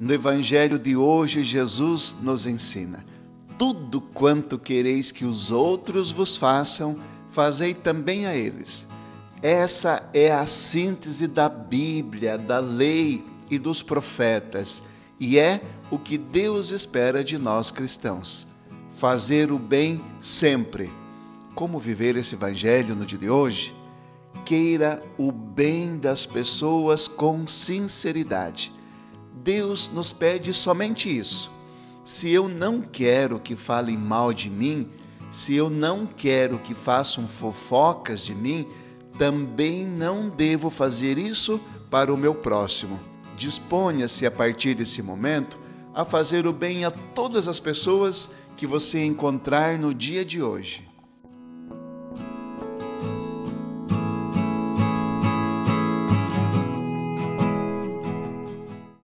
No Evangelho de hoje, Jesus nos ensina: tudo quanto quereis que os outros vos façam, fazei também a eles. Essa é a síntese da Bíblia, da lei e dos profetas, e é o que Deus espera de nós cristãos. Fazer o bem sempre. Como viver esse evangelho no dia de hoje? Queira o bem das pessoas com sinceridade. Deus nos pede somente isso. Se eu não quero que falem mal de mim, se eu não quero que façam fofocas de mim, também não devo fazer isso para o meu próximo. Disponha-se a partir desse momento a fazer o bem a todas as pessoas que você encontrar no dia de hoje.